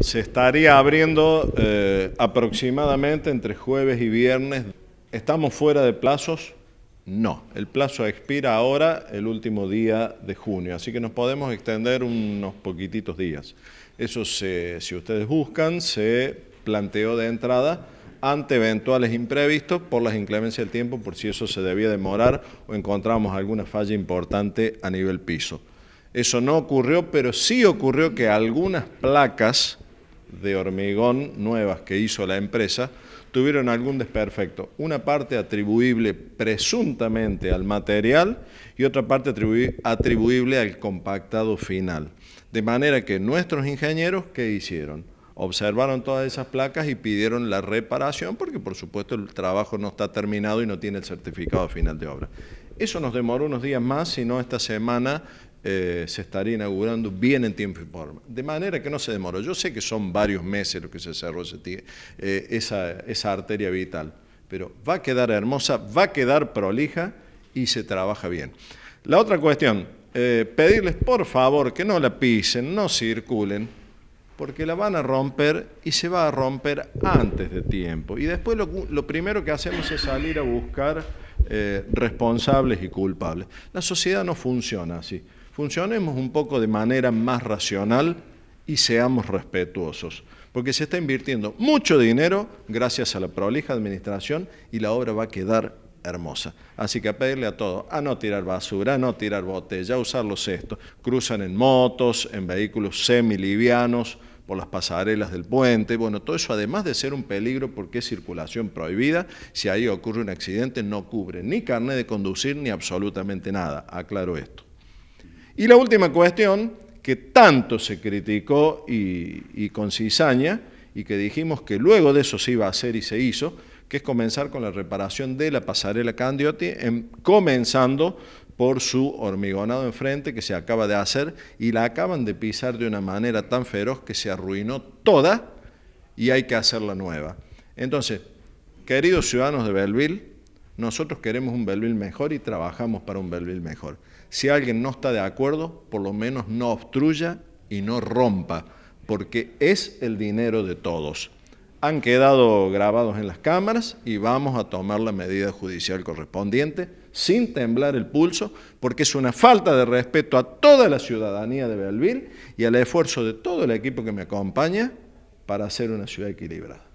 Se estaría abriendo eh, aproximadamente entre jueves y viernes. ¿Estamos fuera de plazos? No, el plazo expira ahora el último día de junio, así que nos podemos extender unos poquititos días. Eso, si ustedes buscan, se planteó de entrada ante eventuales imprevistos por las inclemencias del tiempo, por si eso se debía demorar o encontramos alguna falla importante a nivel piso. Eso no ocurrió, pero sí ocurrió que algunas placas de hormigón nuevas que hizo la empresa tuvieron algún desperfecto. Una parte atribuible presuntamente al material y otra parte atribuible al compactado final. De manera que nuestros ingenieros, ¿qué hicieron? Observaron todas esas placas y pidieron la reparación porque por supuesto el trabajo no está terminado y no tiene el certificado final de obra. Eso nos demoró unos días más, si no esta semana eh, se estaría inaugurando bien en tiempo y forma. De manera que no se demoró. Yo sé que son varios meses lo que se cerró eh, esa, arteria vital, pero va a quedar hermosa, va a quedar prolija y se trabaja bien. La otra cuestión, eh, pedirles por favor que no la pisen, no circulen, porque la van a romper y se va a romper antes de tiempo. Y después lo, primero que hacemos es salir a buscar responsables y culpables. La sociedad no funciona así funcionemos un poco de manera más racional y seamos respetuosos, porque se está invirtiendo mucho dinero gracias a la prolija administración y la obra va a quedar hermosa. Así que a pedirle a todos a no tirar basura, a no tirar botella, a usar los cestos. Cruzan en motos, en vehículos semilivianos, por las pasarelas del puente. Bueno, todo eso además de ser un peligro porque es circulación prohibida, si ahí ocurre un accidente no cubre ni carne de conducir ni absolutamente nada. Aclaro esto. Y la última cuestión, que tanto se criticó y, con cizaña, y que dijimos que luego de eso se iba a hacer y se hizo, que es comenzar con la reparación de la pasarela Candioti, comenzando por su hormigonado enfrente que se acaba de hacer y la acaban de pisar de una manera tan feroz que se arruinó toda y hay que hacerla nueva. Entonces, queridos ciudadanos de Belleville, nosotros queremos un Belleville mejor y trabajamos para un Belleville mejor. Si alguien no está de acuerdo, por lo menos no obstruya y no rompa, porque es el dinero de todos. Han quedado grabados en las cámaras y vamos a tomar la medida judicial correspondiente sin temblar el pulso, porque es una falta de respeto a toda la ciudadanía de Belville y al esfuerzo de todo el equipo que me acompaña para hacer una ciudad equilibrada.